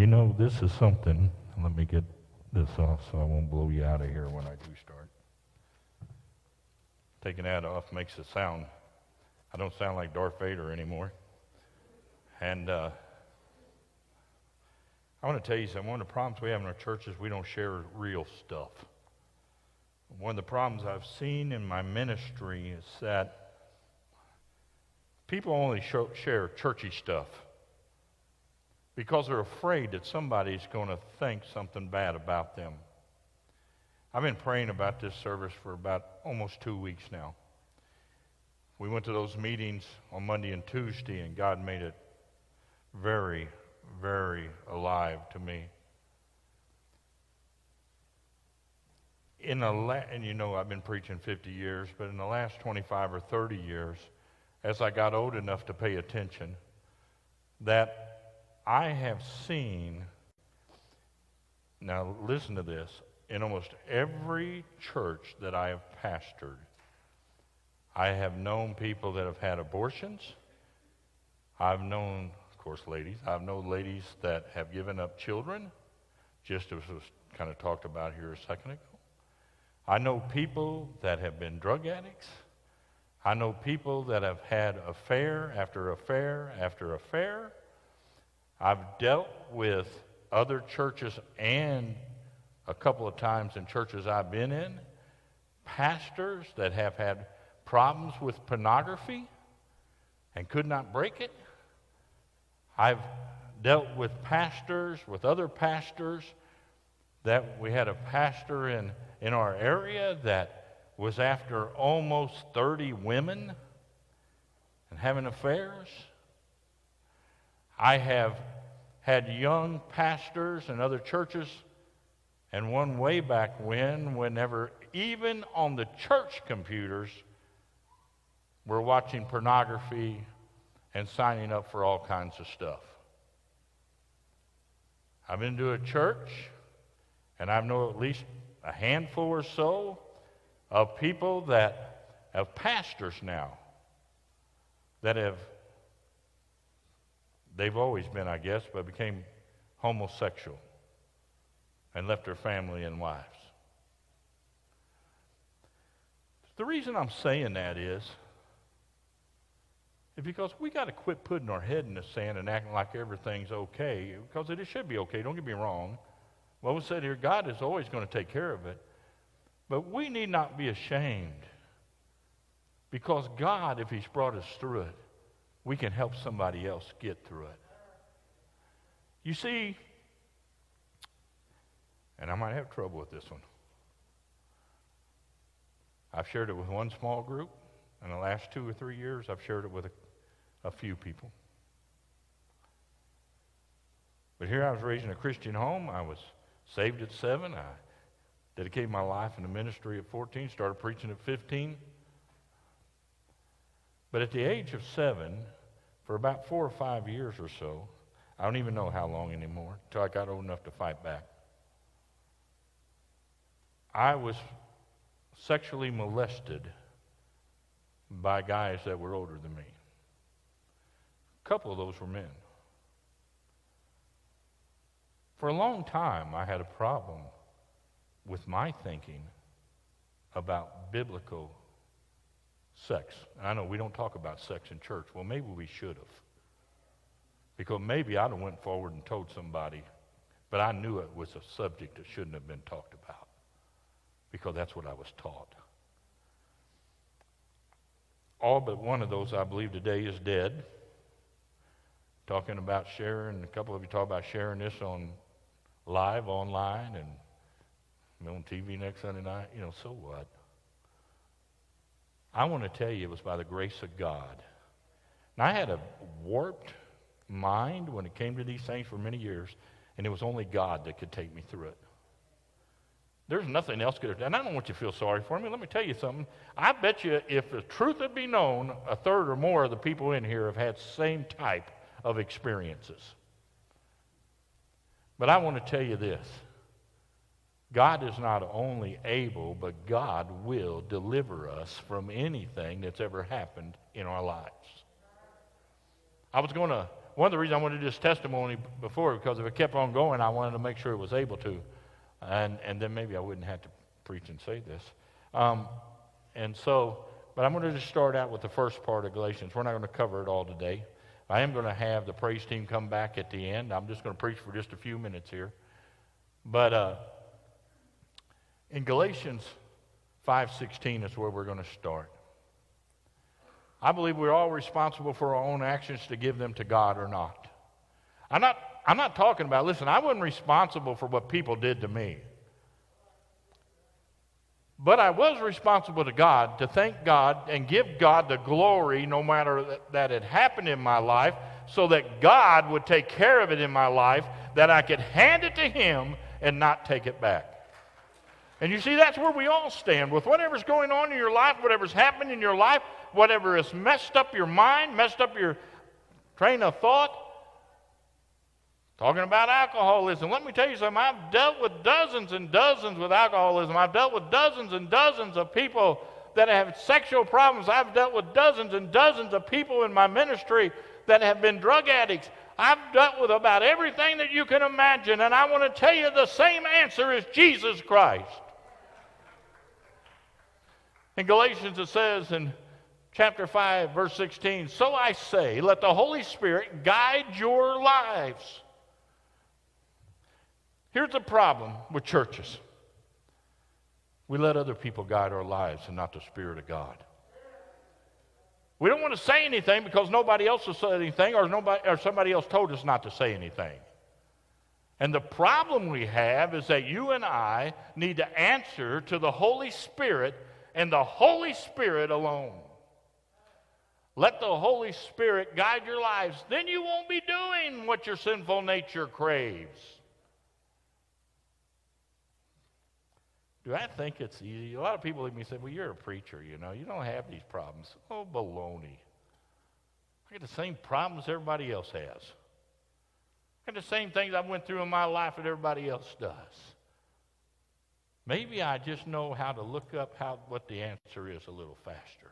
You know, this is something. Let me get this off so I won't blow you out of here when I do start. Taking that off makes it sound, I don't sound like Darth Vader anymore. And uh, I want to tell you something. One of the problems we have in our church is we don't share real stuff. One of the problems I've seen in my ministry is that people only show, share churchy stuff because they're afraid that somebody's going to think something bad about them. I've been praying about this service for about almost two weeks now. We went to those meetings on Monday and Tuesday, and God made it very, very alive to me. In the la- and you know I've been preaching 50 years, but in the last 25 or 30 years, as I got old enough to pay attention, that I have seen. Now listen to this. In almost every church that I have pastored, I have known people that have had abortions. I've known of course, ladies. I've known ladies that have given up children, just as was kind of talked about here a second ago. I know people that have been drug addicts. I know people that have had affair after affair after affair. I've dealt with other churches and a couple of times in churches I've been in, pastors that have had problems with pornography and could not break it. I've dealt with pastors, with other pastors, that we had a pastor in, in our area that was after almost 30 women and having affairs. I have had young pastors in other churches, and one way back when, whenever even on the church computers, we're watching pornography and signing up for all kinds of stuff. I've been to a church, and I know at least a handful or so of people that have pastors now that have, they've always been, I guess, but became homosexual and left their family and wives. The reason I'm saying that is is because we got to quit putting our head in the sand and acting like everything's okay, because it should be okay. Don't get me wrong. What was said here, God is always going to take care of it. But we need not be ashamed because God, if He's brought us through it, we can help somebody else get through it. You see, and I might have trouble with this one. I've shared it with one small group. In the last two or three years, I've shared it with a a few people. But here I was raised in a Christian home. I was saved at seven. I dedicated my life in the ministry at 14, started preaching at 15. But at the age of seven, for about four or five years or so, I don't even know how long anymore, until I got old enough to fight back. I was sexually molested by guys that were older than me A couple of those were men. For a long time, I had a problem with my thinking about biblical sex. And I know we don't talk about sex in church. Well, maybe we should have. Because maybe I'd have went forward and told somebody, but I knew it was a subject that shouldn't have been talked about because that's what I was taught. All but one of those, I believe, today is dead talking about sharing, a couple of you talk about sharing this on live online and on TV next Sunday night. You know, so what? I want to tell you it was by the grace of God. Now, I had a warped mind when it came to these things for many years, and it was only God that could take me through it. There's nothing else good. And I don't want you to feel sorry for me. Let me tell you something. I bet you if the truth had been known, a third or more of the people in here have had the same type of experiences. But I want to tell you this God is not only able, but God will deliver us from anything that's ever happened in our lives. I was going to one of the reasons I wanted this testimony before, because if it kept on going, I wanted to make sure it was able to. And, and then maybe I wouldn't have to preach and say this. Um, and so, but I'm going to just start out with the first part of Galatians. We're not going to cover it all today. I am going to have the praise team come back at the end. I'm just going to preach for just a few minutes here. But uh, in Galatians 5:16 is where we're going to start. I believe we're all responsible for our own actions to give them to God or not. I'm not, I'm not talking about, listen, I wasn't responsible for what people did to me. But I was responsible to God to thank God and give God the glory no matter that, that it happened in my life, so that God would take care of it in my life, that I could hand it to Him and not take it back. And you see, that's where we all stand. With whatever's going on in your life, whatever's happened in your life, whatever has messed up your mind, messed up your train of thought. Talking about alcoholism, let me tell you something. I've dealt with dozens and dozens with alcoholism. I've dealt with dozens and dozens of people that have sexual problems. I've dealt with dozens and dozens of people in my ministry that have been drug addicts. I've dealt with about everything that you can imagine, and I want to tell you the same answer is Jesus Christ. In Galatians, it says in chapter 5, verse 16, So I say, let the Holy Spirit guide your lives. Here's the problem with churches we let other people guide our lives and not the Spirit of God. We don't want to say anything because nobody else has said anything or, nobody, or somebody else told us not to say anything. And the problem we have is that you and I need to answer to the Holy Spirit and the Holy Spirit alone. Let the Holy Spirit guide your lives. Then you won't be doing what your sinful nature craves. Do I think it's easy? A lot of people me say, Well, you're a preacher, you know. You don't have these problems. Oh, baloney. I get the same problems everybody else has. I get the same things I went through in my life that everybody else does. Maybe I just know how to look up how, what the answer is a little faster.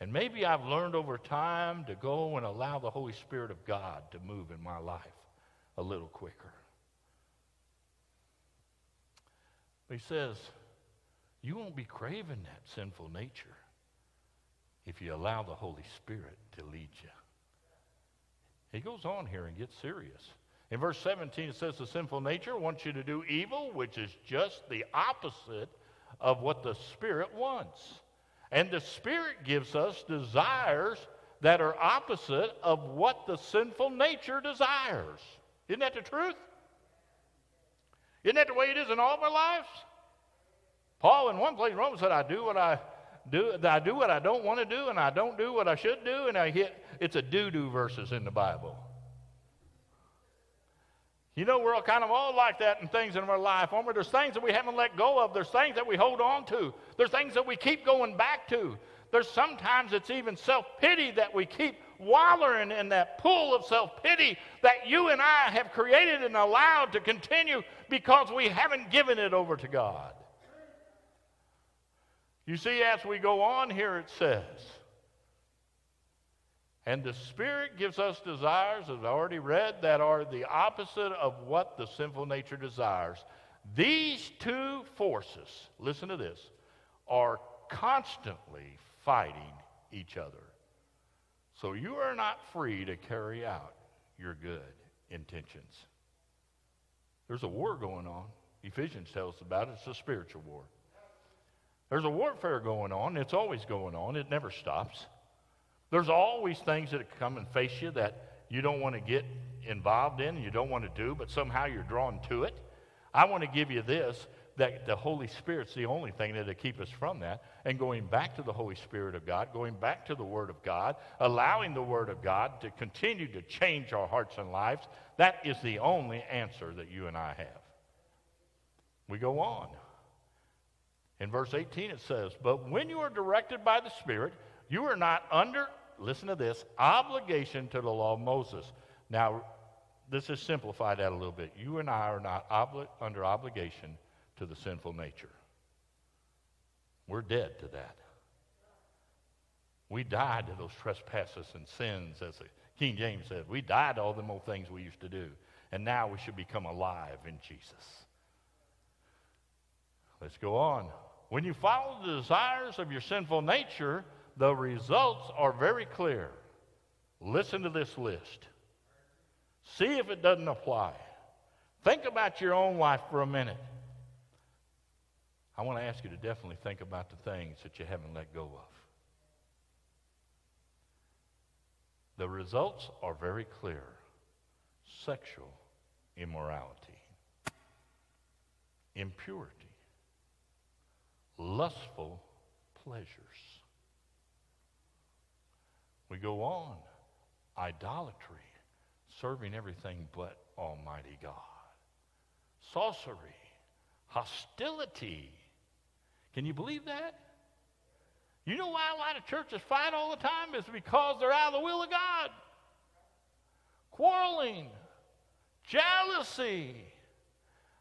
And maybe I've learned over time to go and allow the Holy Spirit of God to move in my life a little quicker. But he says, you won't be craving that sinful nature if you allow the Holy Spirit to lead you. He goes on here and gets serious. In verse 17, it says the sinful nature wants you to do evil, which is just the opposite of what the Spirit wants. And the Spirit gives us desires that are opposite of what the sinful nature desires. Isn't that the truth? Isn't that the way it is in all of our lives? Paul, in one place in Romans, said, I do what I do, I do what I don't want to do, and I don't do what I should do, and I hit it's a do-do verses in the Bible. You know, we're all kind of all like that in things in our life. We? There's things that we haven't let go of. There's things that we hold on to. There's things that we keep going back to. There's sometimes it's even self pity that we keep wallowing in that pool of self pity that you and I have created and allowed to continue because we haven't given it over to God. You see, as we go on here, it says, and the Spirit gives us desires, as I already read, that are the opposite of what the sinful nature desires. These two forces, listen to this, are constantly fighting each other. So you are not free to carry out your good intentions. There's a war going on. Ephesians tells us about it. It's a spiritual war. There's a warfare going on. It's always going on, it never stops. There's always things that come and face you that you don't want to get involved in and you don't want to do, but somehow you're drawn to it. I want to give you this that the Holy Spirit's the only thing that'll keep us from that. And going back to the Holy Spirit of God, going back to the Word of God, allowing the Word of God to continue to change our hearts and lives, that is the only answer that you and I have. We go on. In verse 18 it says, But when you are directed by the Spirit, you are not under listen to this, obligation to the law of Moses. Now, this is simplified out a little bit. You and I are not obli- under obligation to the sinful nature. We're dead to that. We died to those trespasses and sins as a King James said, We died to all the old things we used to do, and now we should become alive in Jesus. Let's go on. When you follow the desires of your sinful nature, the results are very clear. Listen to this list. See if it doesn't apply. Think about your own life for a minute. I want to ask you to definitely think about the things that you haven't let go of. The results are very clear sexual immorality, impurity, lustful pleasures. We go on idolatry, serving everything but Almighty God, sorcery, hostility. Can you believe that? You know why a lot of churches fight all the time? Is because they're out of the will of God. Quarreling, jealousy.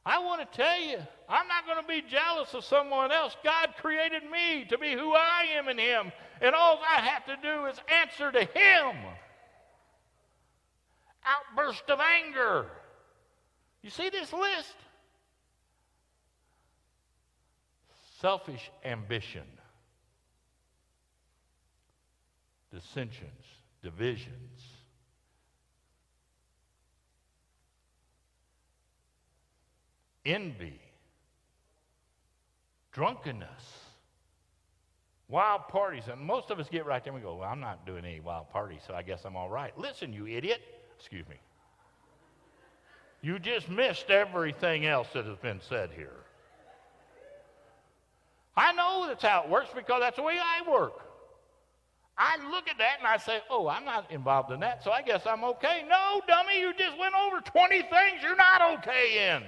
I want to tell you, I'm not going to be jealous of someone else. God created me to be who I am in Him, and all I have to do is answer to Him. Outburst of anger. You see this list? Selfish ambition dissensions, divisions. Envy, drunkenness, wild parties. And most of us get right there and we go, Well, I'm not doing any wild parties, so I guess I'm all right. Listen, you idiot. Excuse me. You just missed everything else that has been said here. I know that's how it works because that's the way I work. I look at that and I say, oh, I'm not involved in that, so I guess I'm okay. No, dummy, you just went over 20 things you're not okay in.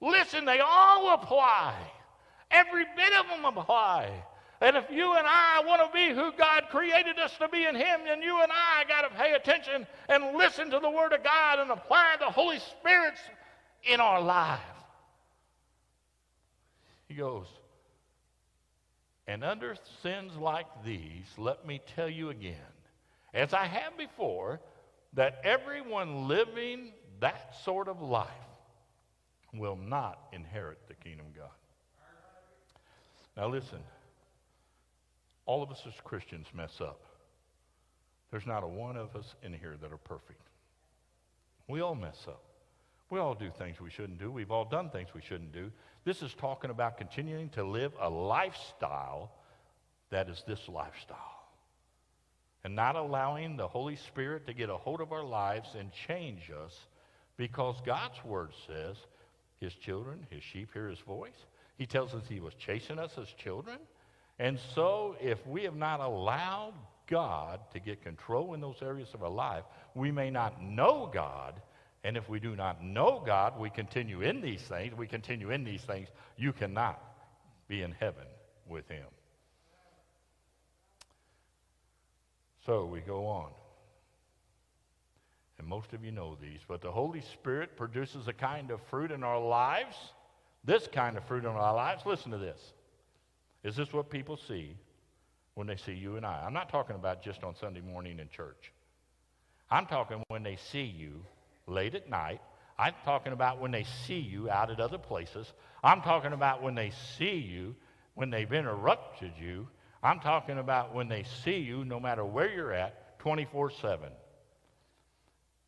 Listen, they all apply. Every bit of them apply. And if you and I want to be who God created us to be in Him, then you and I got to pay attention and listen to the Word of God and apply the Holy Spirit's in our life. He goes, and under sins like these, let me tell you again, as I have before, that everyone living that sort of life will not inherit the kingdom of God. Now, listen, all of us as Christians mess up. There's not a one of us in here that are perfect. We all mess up. We all do things we shouldn't do. We've all done things we shouldn't do. This is talking about continuing to live a lifestyle that is this lifestyle. And not allowing the Holy Spirit to get a hold of our lives and change us because God's word says his children, his sheep hear his voice. He tells us he was chasing us as children. And so if we have not allowed God to get control in those areas of our life, we may not know God and if we do not know God, we continue in these things, we continue in these things, you cannot be in heaven with Him. So we go on. And most of you know these, but the Holy Spirit produces a kind of fruit in our lives. This kind of fruit in our lives. Listen to this. Is this what people see when they see you and I? I'm not talking about just on Sunday morning in church. I'm talking when they see you late at night. I'm talking about when they see you out at other places. I'm talking about when they see you, when they've interrupted you. I'm talking about when they see you, no matter where you're at, 24 7.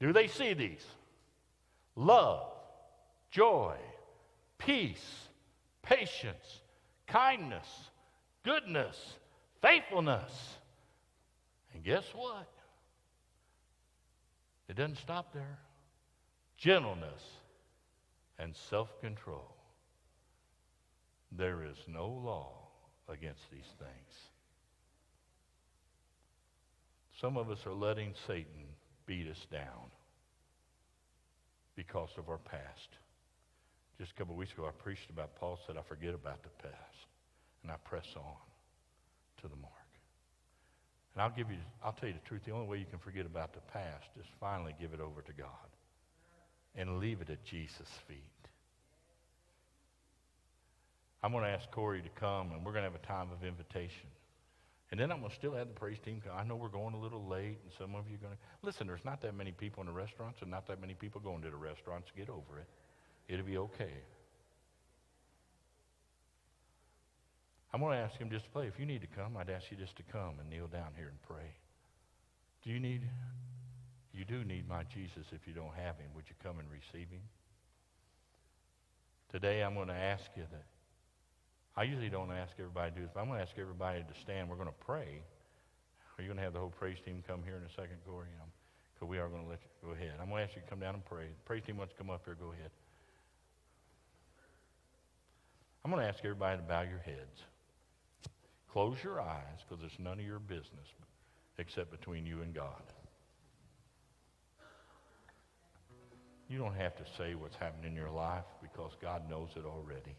Do they see these? Love, joy, peace, patience, kindness, goodness, faithfulness. And guess what? It doesn't stop there gentleness, and self control. There is no law against these things. Some of us are letting Satan beat us down because of our past. Just a couple weeks ago, I preached about Paul said, I forget about the past and I press on to the mark. And I'll give you, I'll tell you the truth. The only way you can forget about the past is finally give it over to God and leave it at Jesus' feet. I'm going to ask Corey to come, and we're going to have a time of invitation. And then I'm going to still have the praise team. I know we're going a little late, and some of you are going to. Listen, there's not that many people in the restaurants, and not that many people going to the restaurants. Get over it. It'll be okay. I'm going to ask him just to play. If you need to come, I'd ask you just to come and kneel down here and pray. Do you need, you do need my Jesus if you don't have him. Would you come and receive him? Today I'm going to ask you that. I usually don't ask everybody to do this, but I'm going to ask everybody to stand. We're going to pray. Are you going to have the whole praise team come here in a second, Corey? Because we are going to let you go ahead. I'm going to ask you to come down and pray. The praise team wants to come up here. Go ahead. I'm going to ask everybody to bow your heads. Close your eyes because it's none of your business except between you and God. You don't have to say what's happening in your life because God knows it already.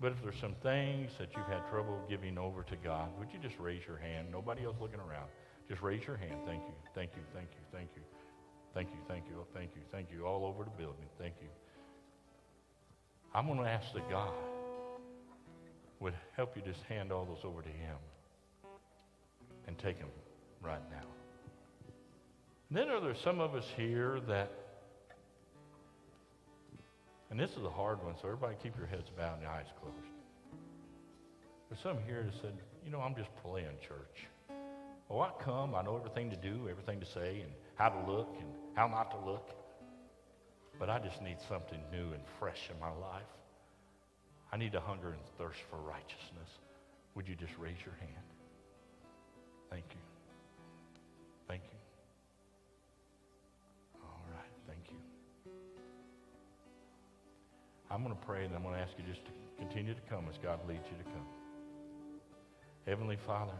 But if there's some things that you've had trouble giving over to God, would you just raise your hand? Nobody else looking around. Just raise your hand. Thank you. Thank you. Thank you. Thank you. Thank you. Thank you. Thank you. Thank you. All over the building. Thank you. I'm going to ask that God would help you just hand all those over to Him and take them right now. Then are there some of us here that, and this is a hard one, so everybody keep your heads bowed and your eyes closed. There's some here that said, you know, I'm just playing church. Well, I come, I know everything to do, everything to say, and how to look and how not to look. But I just need something new and fresh in my life. I need a hunger and thirst for righteousness. Would you just raise your hand? Thank you. I'm going to pray and I'm going to ask you just to continue to come as God leads you to come. Heavenly Father,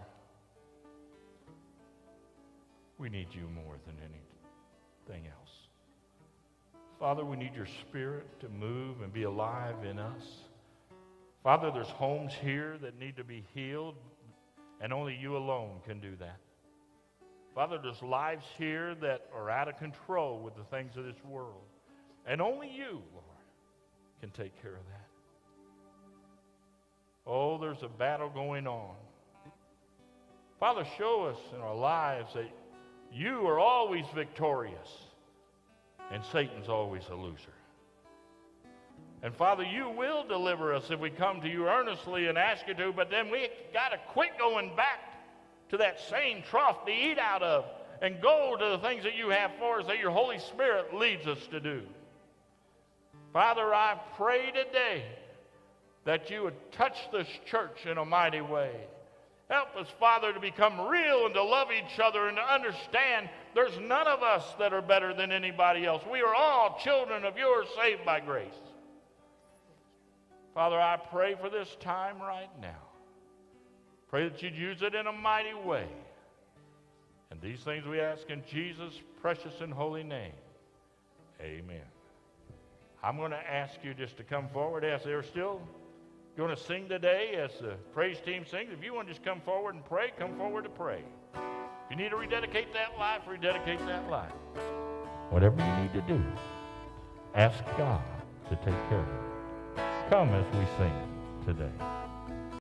we need you more than anything else. Father, we need your spirit to move and be alive in us. Father, there's homes here that need to be healed, and only you alone can do that. Father, there's lives here that are out of control with the things of this world, and only you, Lord, can take care of that. Oh, there's a battle going on. Father, show us in our lives that you are always victorious, and Satan's always a loser. And Father, you will deliver us if we come to you earnestly and ask you to, but then we got to quit going back to that same trough to eat out of and go to the things that you have for us that your Holy Spirit leads us to do. Father, I pray today that you would touch this church in a mighty way. Help us, Father, to become real and to love each other and to understand there's none of us that are better than anybody else. We are all children of yours saved by grace. Father, I pray for this time right now. Pray that you'd use it in a mighty way. And these things we ask in Jesus' precious and holy name. Amen. I'm going to ask you just to come forward as they're still going to sing today as the praise team sings. If you want to just come forward and pray, come forward to pray. If you need to rededicate that life, rededicate that life. Whatever you need to do, ask God to take care of it. Come as we sing today.